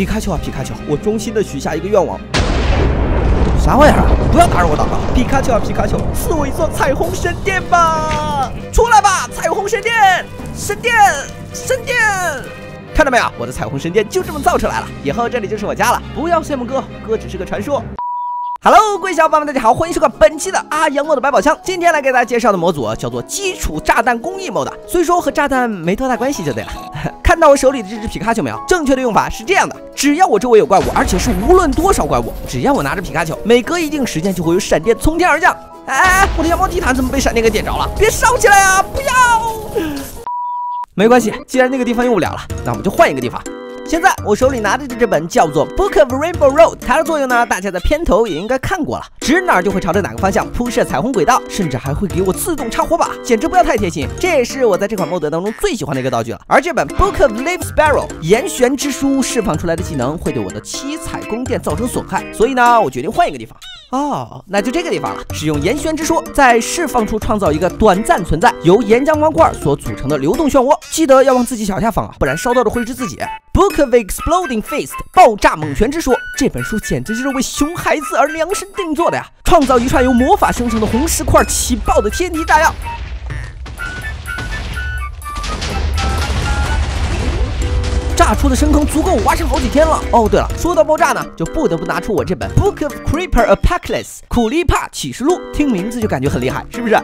皮卡丘啊，皮卡丘，我衷心的许下一个愿望。啥玩意儿啊！不要打扰我祷告。皮卡丘啊，皮卡丘，赐我一座彩虹神殿吧！出来吧，彩虹神殿，神殿，神殿！看到没有，我的彩虹神殿就这么造出来了。以后这里就是我家了。不要羡慕哥，哥只是个传说。Hello，各位小伙伴们，大家好，欢迎收看本期的阿阳莫的百宝箱。今天来给大家介绍的模组叫做基础炸弹工艺 mod，虽说和炸弹没多大关系就对了。看到我手里的这只皮卡丘没有？正确的用法是这样的：只要我周围有怪物，而且是无论多少怪物，只要我拿着皮卡丘，每隔一定时间就会有闪电从天而降。哎哎哎，我的羊毛地毯怎么被闪电给点着了？别烧起来啊！不要。没关系，既然那个地方用不了了，那我们就换一个地方。现在我手里拿着的这本叫做《Book of Rainbow Road》，它的作用呢，大家在片头也应该看过了，指哪儿就会朝着哪个方向铺设彩虹轨道，甚至还会给我自动插火把，简直不要太贴心。这也是我在这款 mod 当中最喜欢的一个道具了。而这本《Book of Live Sparrow》严玄之书释放出来的技能会对我的七彩宫殿造成损害，所以呢，我决定换一个地方。哦，那就这个地方了。使用岩玄之说，在释放处创造一个短暂存在、由岩浆方块所组成的流动漩涡。记得要往自己脚下放啊，不然烧到的会是自己。Book of Exploding Fist，爆炸猛拳之说。这本书简直就是为熊孩子而量身定做的呀！创造一串由魔法生成的红石块起爆的天敌炸药。炸出的深坑足够我挖上好几天了。哦，对了，说到爆炸呢，就不得不拿出我这本《Book of Creeper Apocalypse》苦力怕启示录，听名字就感觉很厉害，是不是？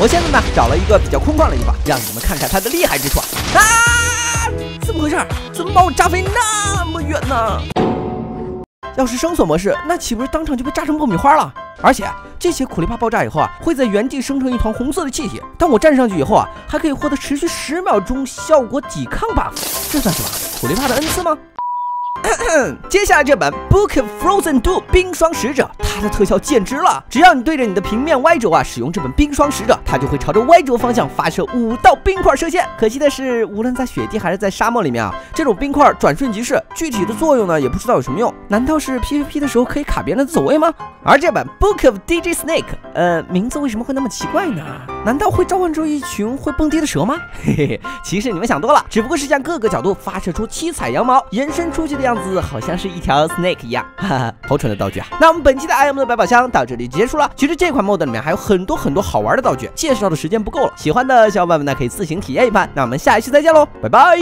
我现在呢，找了一个比较空旷的地方，让你们看看它的厉害之处。啊！怎么回事？怎么把我炸飞那么远呢？要是生存模式，那岂不是当场就被炸成爆米花了？而且这些苦力怕爆炸以后啊，会在原地生成一团红色的气体。当我站上去以后啊，还可以获得持续十秒钟效果抵抗 buff。这算什么？苦力怕的恩赐吗？接下来这本 Book of Frozen Dew 冰霜使者，它的特效简直了！只要你对着你的平面 Y 轴啊，使用这本冰霜使者，它就会朝着 Y 轴方向发射五道冰块射线。可惜的是，无论在雪地还是在沙漠里面啊，这种冰块转瞬即逝，具体的作用呢，也不知道有什么用。难道是 PVP 的时候可以卡别人的走位吗？而这本 Book of DJ Snake，呃，名字为什么会那么奇怪呢？难道会召唤出一群会蹦迪的蛇吗？嘿 嘿嘿，其实你们想多了，只不过是向各个角度发射出七彩羊毛，延伸出去的样子，好像是一条 snake 一样，哈哈，好蠢的道具啊！那我们本期的 I M 的百宝箱到这里结束了。其实这款 mod 里面还有很多很多好玩的道具，介绍的时间不够了，喜欢的小伙伴们呢可以自行体验一番。那我们下一期再见喽，拜拜。